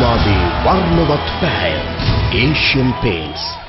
মাদে বর্ণবৎ fan Asian paints